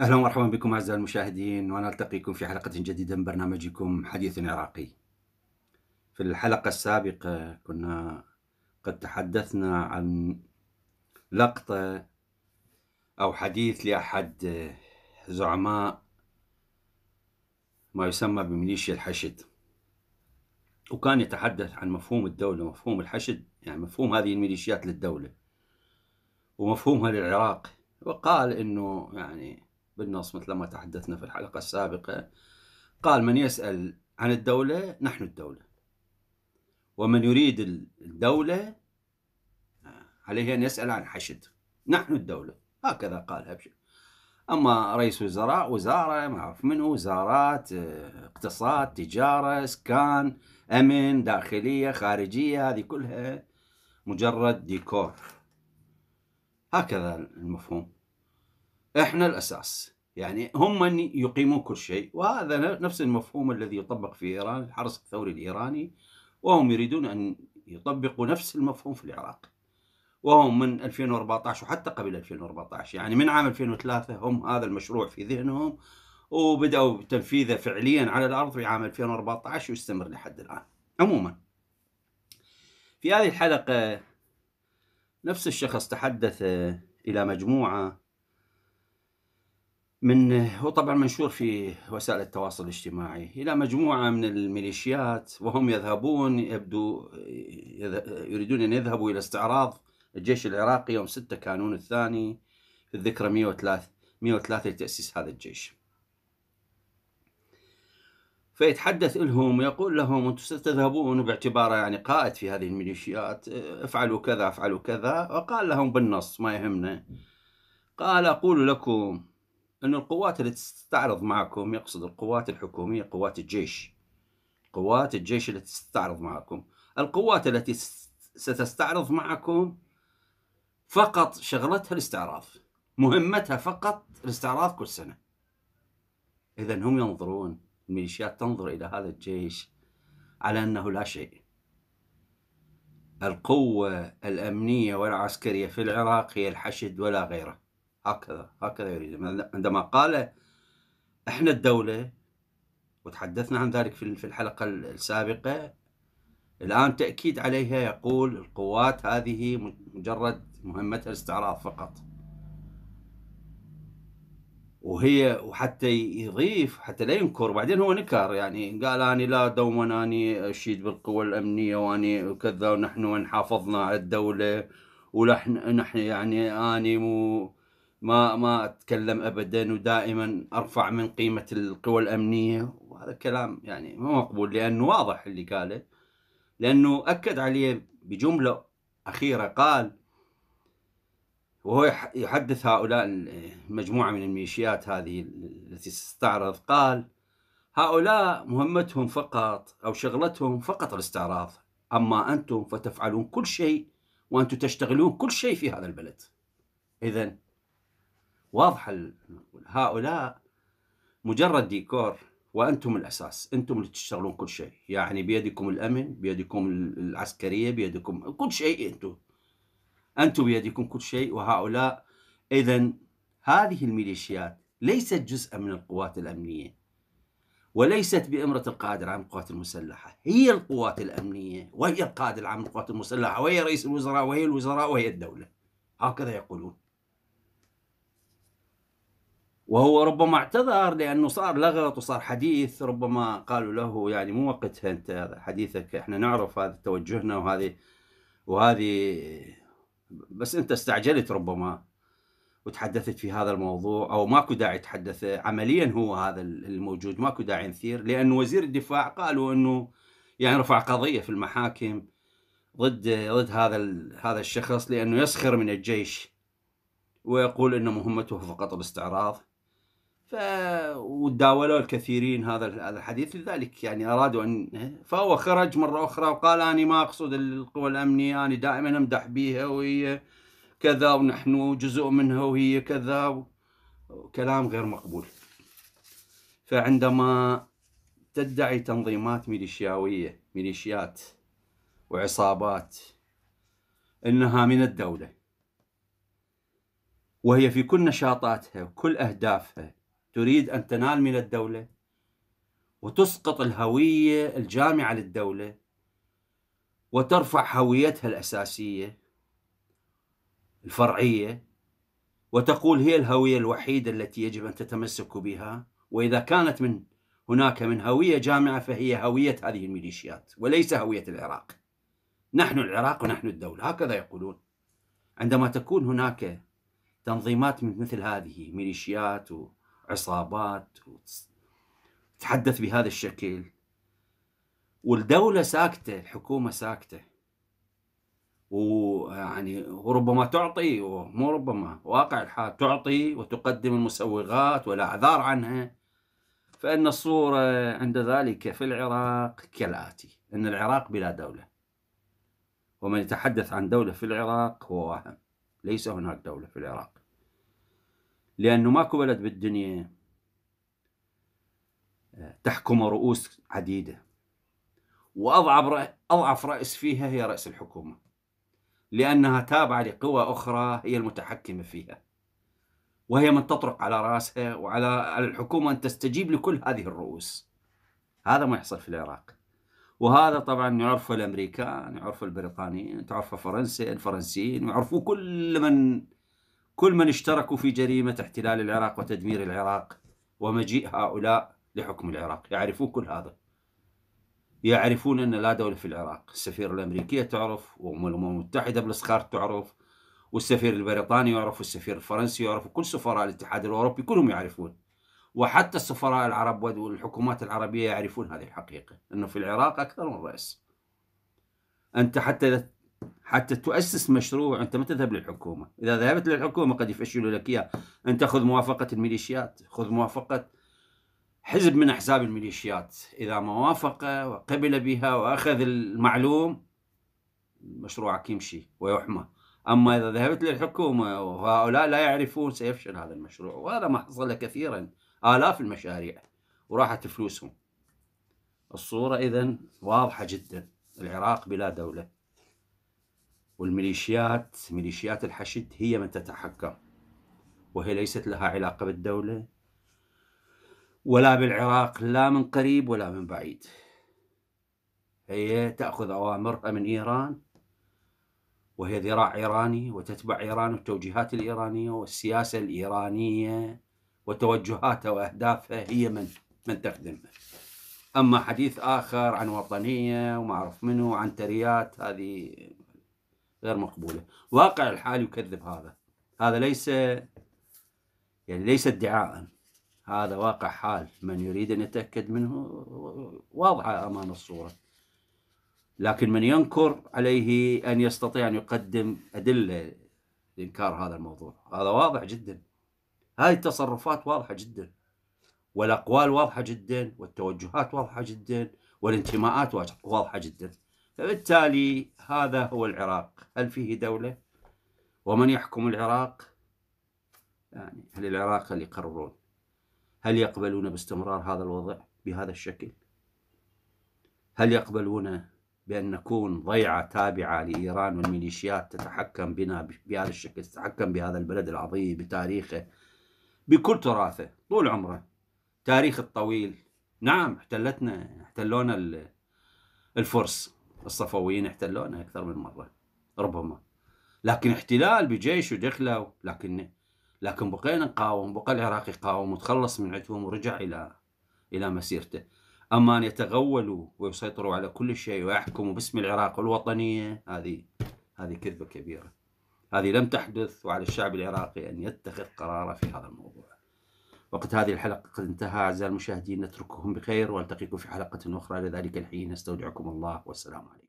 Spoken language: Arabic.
أهلا ومرحبا بكم أعزائي المشاهدين وأنا ألتقيكم في حلقة جديدة من برنامجكم حديث عراقي. في الحلقة السابقة كنا قد تحدثنا عن لقطة أو حديث لأحد زعماء ما يسمى بميليشيا الحشد. وكان يتحدث عن مفهوم الدولة، مفهوم الحشد، يعني مفهوم هذه الميليشيات للدولة. ومفهومها للعراق، وقال إنه يعني بالنص مثل ما تحدثنا في الحلقة السابقة قال من يسأل عن الدولة نحن الدولة ومن يريد الدولة عليه أن يسأل عن حشد نحن الدولة هكذا قالها بشيء أما رئيس وزراء وزارة ما أعرف منه وزارات اقتصاد تجارة إسكان أمن داخلية خارجية هذه كلها مجرد ديكور. هكذا المفهوم. إحنا الأساس. يعني هم من يقيمون كل شيء وهذا نفس المفهوم الذي يطبق في إيران الحرس الثوري الإيراني وهم يريدون أن يطبقوا نفس المفهوم في العراق. وهم من 2014 وحتى قبل 2014 يعني من عام 2003 هم هذا المشروع في ذهنهم وبدأوا تنفيذه فعليا على الأرض في عام 2014 ويستمر لحد الآن. عموما في هذه الحلقة نفس الشخص تحدث إلى مجموعة من هو طبعا منشور في وسائل التواصل الاجتماعي إلى مجموعة من الميليشيات وهم يذهبون يبدو يريدون أن يذهبوا إلى استعراض الجيش العراقي يوم 6 كانون الثاني في الذكرى 103 103 لتأسيس هذا الجيش. فيتحدث لهم ويقول لهم أنتم ستذهبون باعتباره يعني قائد في هذه الميليشيات افعلوا كذا افعلوا كذا وقال لهم بالنص ما يهمنا قال أقول لكم أن القوات التي تستعرض معكم يقصد القوات الحكومية قوات الجيش قوات الجيش التي تستعرض معكم القوات التي ستستعرض معكم فقط شغلتها الاستعراض. مهمتها فقط الاستعراض كل سنة. إذا هم ينظرون الميليشيات تنظر إلى هذا الجيش على أنه لا شيء. القوة الأمنية والعسكرية في العراق هي الحشد ولا غيره. هكذا هكذا يريد. عندما قال إحنا الدولة وتحدثنا عن ذلك في الحلقة السابقة الآن تأكيد عليها يقول القوات هذه مجرد مهمتها الاستعراض فقط. وهي وحتى يضيف حتى لا ينكر بعدين هو نكر يعني قال اني لا دوما أني أشيد بالقوى الأمنية وأني وكذا ونحن وإن حافظنا على الدولة ونحن نحن يعني أني مو ما ما أتكلم ابدا ودائما أرفع من قيمة القوى الأمنية. وهذا كلام يعني مو مقبول لأنه واضح اللي قاله لأنه أكد عليه بجملة أخيرة قال وهو يحدث هؤلاء المجموعه من الميليشيات هذه التي تستعرض قال هؤلاء مهمتهم فقط أو شغلتهم فقط الاستعراض. أما أنتم فتفعلون كل شيء وأنتم تشتغلون كل شيء في هذا البلد. اذا واضحه هؤلاء مجرد ديكور وأنتم الأساس. أنتم اللي تشتغلون كل شيء. يعني بيدكم الأمن بيدكم العسكرية بيدكم كل شيء أنتم. أنتم بيدكم كل شيء وهؤلاء اذا هذه الميليشيات ليست جزءا من القوات الأمنية وليست بإمرة القائد العام للقوات المسلحة هي القوات الأمنية وهي القائد العام للقوات المسلحة وهي رئيس الوزراء وهي الوزراء وهي الدولة. هكذا يقولون. وهو ربما اعتذر لأنه صار لغط وصار حديث ربما قالوا له يعني مو وقتها أنت حديثك إحنا نعرف هذا توجهنا وهذه وهذه بس انت استعجلت ربما وتحدثت في هذا الموضوع أو ماكو داعي تحدث. عمليا هو هذا الموجود ماكو داعي نثير. لأنه وزير الدفاع قالوا إنه يعني رفع قضية في المحاكم ضد ضد هذا هذا الشخص لأنه يسخر من الجيش ويقول ان مهمته فقط الاستعراض. ف وداولوا الكثيرين هذا هذا الحديث لذلك يعني أرادوا ان فهو خرج مرة أخرى وقال اني ما أقصد القوى الأمنية أنا دائما أمدح بها وهي كذا ونحن جزء منها وهي كذا كلام غير مقبول. فعندما تدعي تنظيمات ميليشياوية ميليشيات وعصابات إنها من الدولة وهي في كل نشاطاتها وكل أهدافها تريد أن تنال من الدولة وتسقط الهوية الجامعة للدولة وترفع هويتها الأساسية الفرعية وتقول هي الهوية الوحيدة التي يجب أن تتمسك بها وإذا كانت من هناك من هوية جامعة فهي هوية هذه الميليشيات وليس هوية العراق. نحن العراق ونحن الدولة هكذا يقولون. عندما تكون هناك تنظيمات مثل هذه ميليشيات وعصابات تحدث بهذا الشكل. والدولة ساكتة الحكومة ساكتة. ويعني وربما تعطي ومو ربما واقع الحال تعطي وتقدم المسوغات ولا أعذار عنها. فإن الصورة عند ذلك في العراق كالآتي إن العراق بلا دولة. ومن يتحدث عن دولة في العراق هو واهم ليس هناك دولة في العراق. لأنه ماكو بلد بالدنيا. تحكم رؤوس عديدة. واضعف أضعف رأس فيها هي رأس الحكومة. لأنها تابعة لقوى أخرى هي المتحكمة فيها. وهي من تطرق على رأسها وعلى الحكومة أن تستجيب لكل هذه الرؤوس. هذا ما يحصل في العراق. وهذا طبعا يعرفه الأمريكان يعرفه البريطانيين تعرفه فرنسا الفرنسيين ويعرفوا كل من كل من اشتركوا في جريمة احتلال العراق وتدمير العراق ومجيء هؤلاء لحكم العراق. يعرفون كل هذا. يعرفون أن لا دولة في العراق السفير الأمريكية تعرف والأمم المتحدة بالإسخار تعرف والسفير البريطاني يعرف والسفير الفرنسي يعرف وكل سفراء الاتحاد الأوروبي كلهم يعرفون. وحتى السفراء العرب والحكومات العربية يعرفون هذه الحقيقة أنه في العراق أكثر من رأس. أنت حتى حتى تؤسس مشروع أنت ما تذهب للحكومة. إذا ذهبت للحكومة قد يفشلوا لك إياه. أنت خذ موافقة الميليشيات خذ موافقة حزب من أحزاب الميليشيات. إذا ما وافق وقبل بها وأخذ المعلوم مشروعك يمشي ويحمى. أما إذا ذهبت للحكومة وهؤلاء لا يعرفون سيفشل هذا المشروع. وهذا ما حصل كثيرا. آلاف المشاريع وراحت فلوسهم. الصورة إذا واضحة جدا. العراق بلا دولة. والميليشيات ميليشيات الحشد هي من تتحكم وهي ليست لها علاقة بالدولة ولا بالعراق لا من قريب ولا من بعيد. هي تأخذ أوامرها من إيران وهي ذراع إيراني وتتبع إيران والتوجيهات الإيرانية والسياسة الإيرانية وتوجهاتها وأهدافها هي من من تخدمها أما حديث آخر عن وطنية وما أعرف منه عن تريات هذه غير مقبولة. واقع الحال يكذب هذا. هذا ليس يعني ليس ادعاء. هذا واقع حال. من يريد أن يتأكد منه واضحة أمام الصورة. لكن من ينكر عليه أن يستطيع أن يقدم أدلة لإنكار هذا الموضوع. هذا واضح جدا. هذه التصرفات واضحة جدا. والأقوال واضحة جدا. والتوجهات واضحة جدا. والانتماءات واضحة جدا. فبالتالي هذا هو العراق. هل فيه دولة؟ ومن يحكم العراق؟ يعني هل العراق اللي يقررون؟ هل يقبلون باستمرار هذا الوضع بهذا الشكل؟ هل يقبلون بأن نكون ضيعة تابعة لإيران والميليشيات تتحكم بنا بهذا الشكل تتحكم بهذا البلد العظيم بتاريخه بكل تراثه طول عمره. تاريخ الطويل. نعم احتلتنا احتلونا الفرس. الصفويين احتلونا أكثر من مرة ربما. لكن احتلال بجيش ودخلوا لكن لكن بقينا نقاوم بقى العراق يقاوم وتخلص من عندهم ورجع إلى إلى مسيرته. أما أن يتغولوا ويسيطروا على كل شيء ويحكموا باسم العراق والوطنية هذه هذه كذبة كبيرة. هذه لم تحدث وعلى الشعب العراقي أن يتخذ قراره في هذا الموضوع. وقت هذه الحلقة قد انتهى. أعزائي المشاهدين نترككم بخير وألتقيكم في حلقة أخرى. لذلك الحين أستودعكم الله والسلام عليكم.